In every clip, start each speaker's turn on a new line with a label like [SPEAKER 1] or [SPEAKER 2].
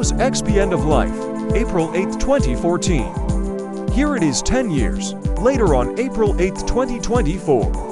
[SPEAKER 1] Windows XP End of Life, April 8, 2014. Here it is 10 years, later on April 8, 2024.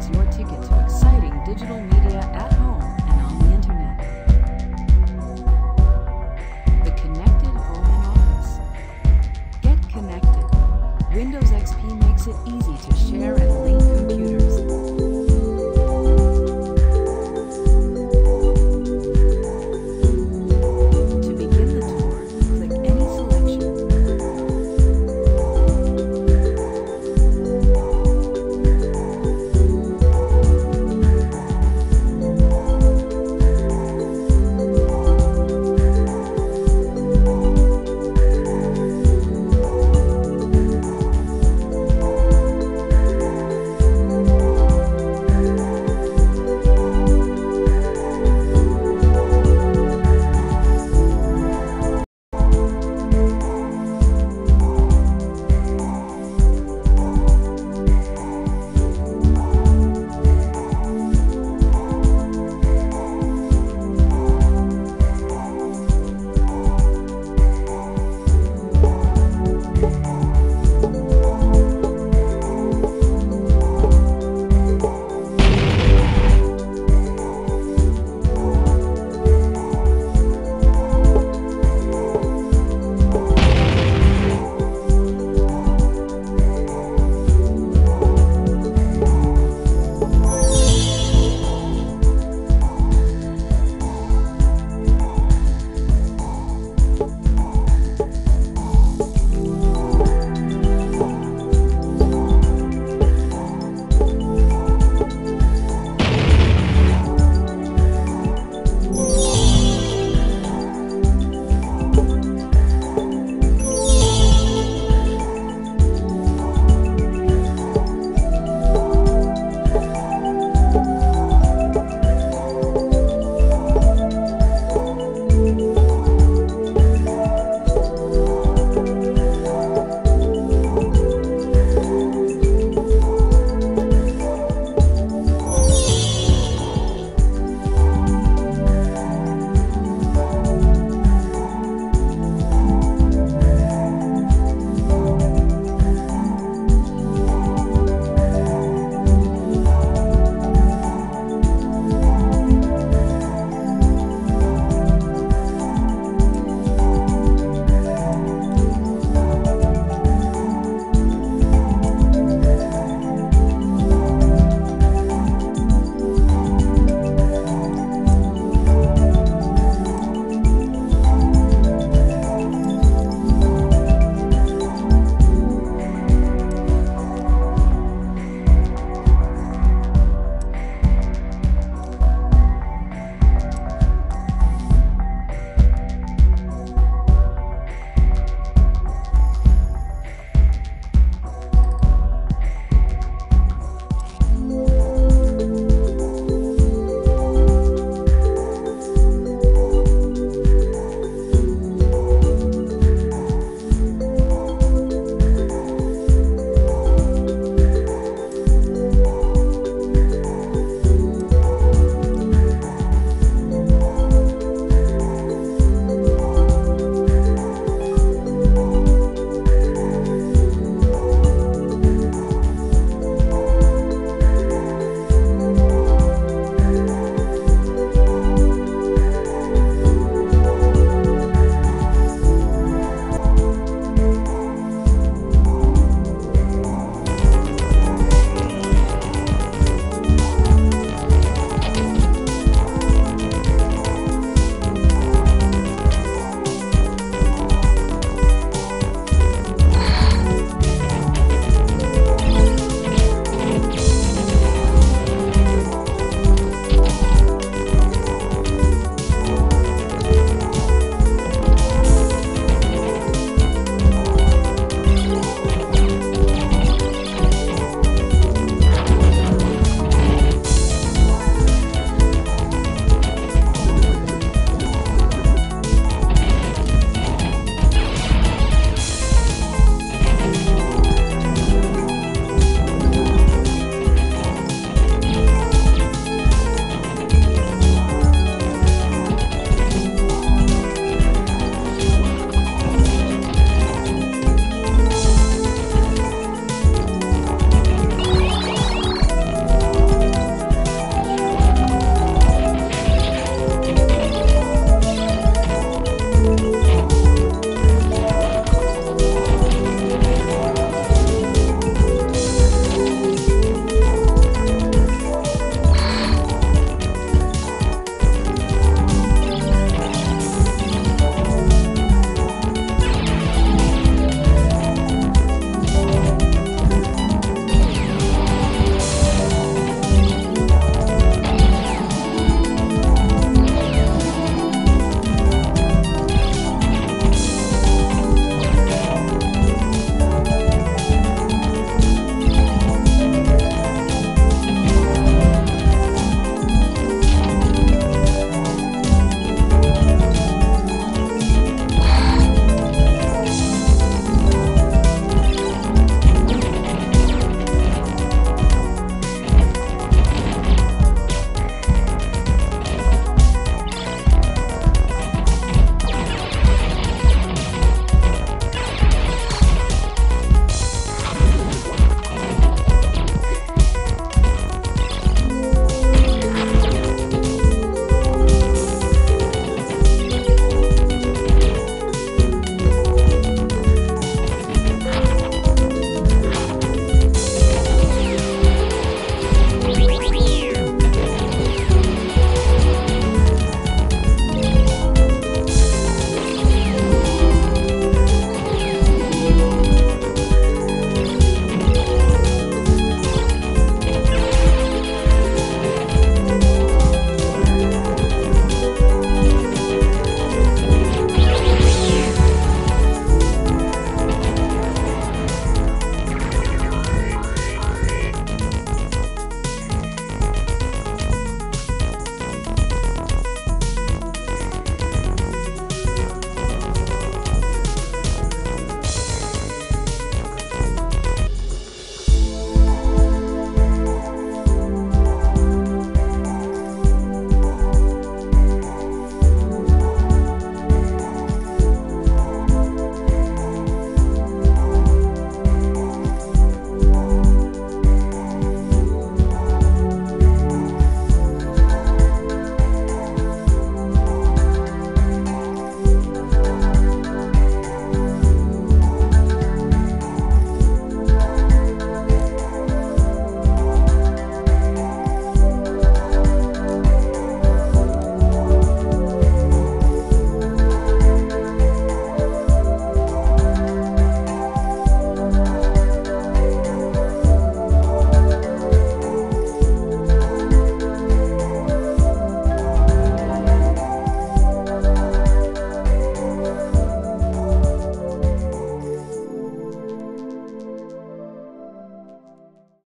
[SPEAKER 2] Is your ticket to exciting digital media at home and on the internet. The connected home and office. Get connected. Windows XP makes it easy to share and link computers.